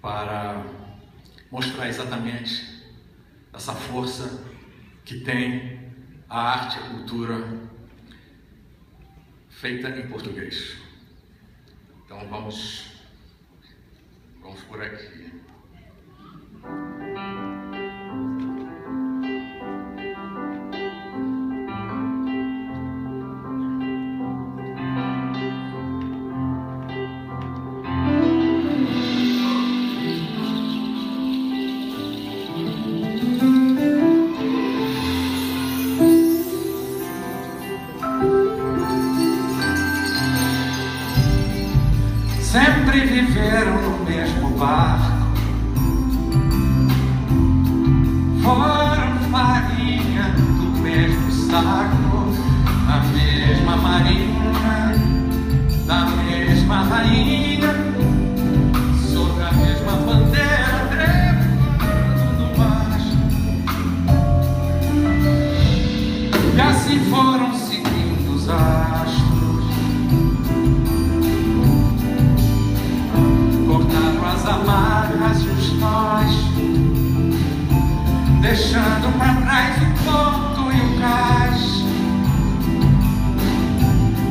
para mostrar exatamente essa força que tem a arte, a cultura feita em português. Então vamos, vamos por aqui. Sempre viveram no mesmo barco. Foram farinha do mesmo saco, a mesma marinha, da mesma rainha, sob a mesma bandeira tremulando no mar. E assim foram seguindo nós, deixando para trás o ponto e o cais,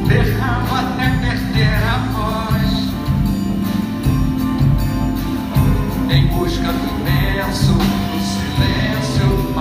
berrando até perder a voz, em busca do imenso, do silêncio.